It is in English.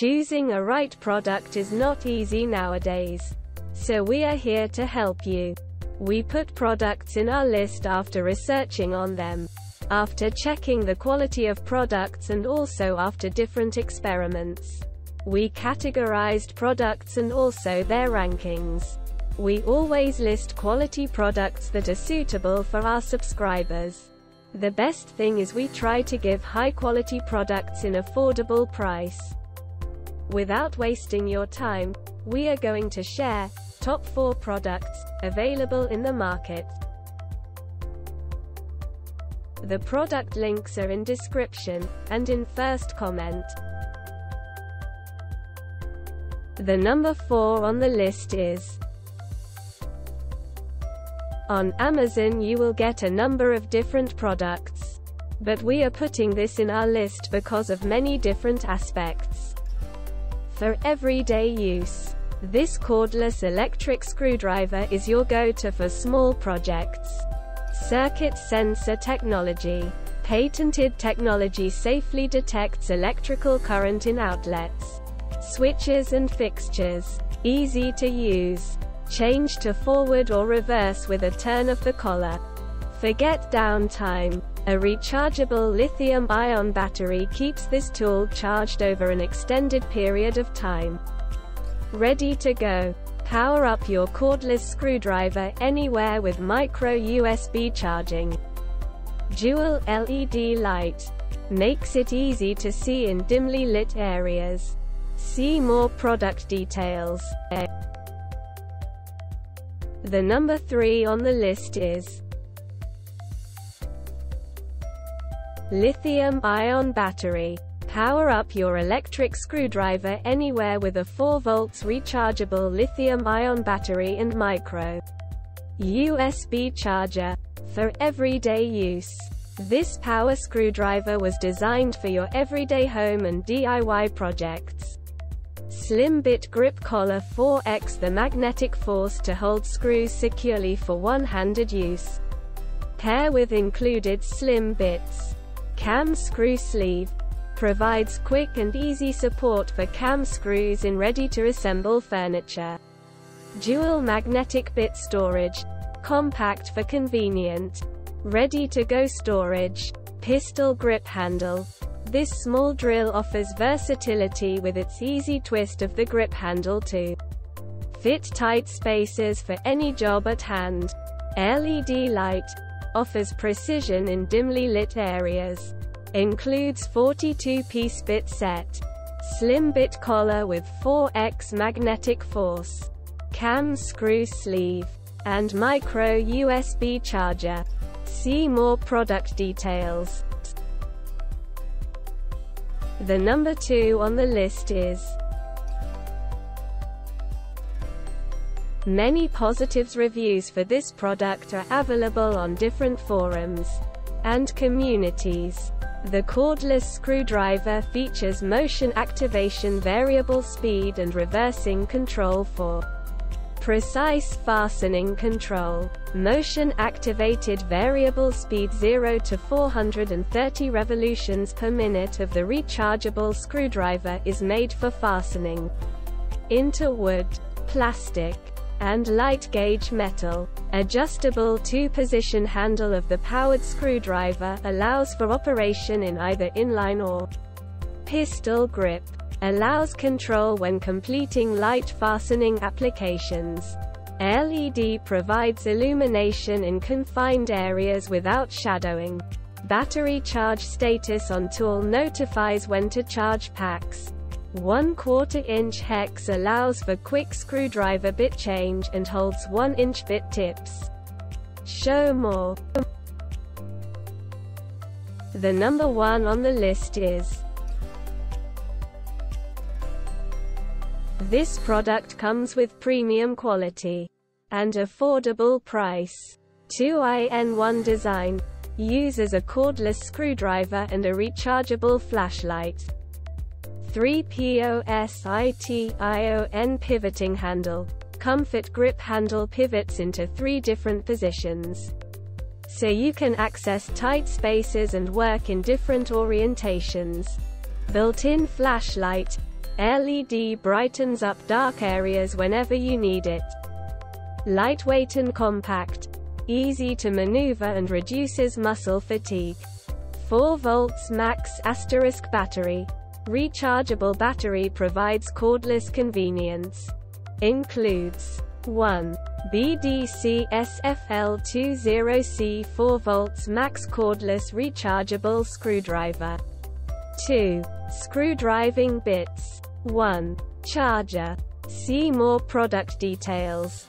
Choosing a right product is not easy nowadays. So we are here to help you. We put products in our list after researching on them, after checking the quality of products and also after different experiments. We categorized products and also their rankings. We always list quality products that are suitable for our subscribers. The best thing is we try to give high quality products in affordable price. Without wasting your time, we are going to share top 4 products available in the market. The product links are in description and in first comment. The number 4 on the list is On Amazon you will get a number of different products. But we are putting this in our list because of many different aspects. For everyday use, this cordless electric screwdriver is your go-to for small projects. Circuit sensor technology. Patented technology safely detects electrical current in outlets, switches and fixtures. Easy to use. Change to forward or reverse with a turn of the collar. Forget downtime. A rechargeable lithium-ion battery keeps this tool charged over an extended period of time. Ready to go. Power up your cordless screwdriver anywhere with micro USB charging. Dual LED light. Makes it easy to see in dimly lit areas. See more product details. Eh. The number 3 on the list is Lithium-ion battery. Power up your electric screwdriver anywhere with a 4 volts rechargeable lithium-ion battery and micro USB charger. For everyday use. This power screwdriver was designed for your everyday home and DIY projects. Slim bit grip collar 4x the magnetic force to hold screws securely for one-handed use. Pair with included slim bits. Cam screw sleeve provides quick and easy support for cam screws in ready-to-assemble furniture. Dual magnetic bit storage. Compact for convenient. Ready-to-go storage. Pistol grip handle. This small drill offers versatility with its easy twist of the grip handle to fit tight spaces for any job at hand. LED light offers precision in dimly lit areas. Includes 42-piece bit set. Slim bit collar with 4x magnetic force. Cam screw sleeve. And micro USB charger. See more product details. The number 2 on the list is Many positives reviews for this product are available on different forums and communities. The cordless screwdriver features motion activation variable speed and reversing control for precise fastening control. Motion activated variable speed 0 to 430 revolutions per minute of the rechargeable screwdriver is made for fastening into wood, plastic, and light gauge metal. Adjustable two-position handle of the powered screwdriver allows for operation in either inline or pistol grip. Allows control when completing light fastening applications. LED provides illumination in confined areas without shadowing. Battery charge status on tool notifies when to charge packs. 1 quarter inch hex allows for quick screwdriver bit change and holds 1 inch bit tips. Show more. The number 1 on the list is This product comes with premium quality and affordable price. 2IN1 design uses a cordless screwdriver and a rechargeable flashlight. 3POSITION pivoting handle. Comfort grip handle pivots into three different positions. So you can access tight spaces and work in different orientations. Built-in flashlight. LED brightens up dark areas whenever you need it. Lightweight and compact. Easy to maneuver and reduces muscle fatigue. 4 volts max asterisk battery. Rechargeable battery provides cordless convenience. Includes 1. BDC SFL20C 4V max cordless rechargeable screwdriver. 2. Screw driving bits. 1. Charger. See more product details.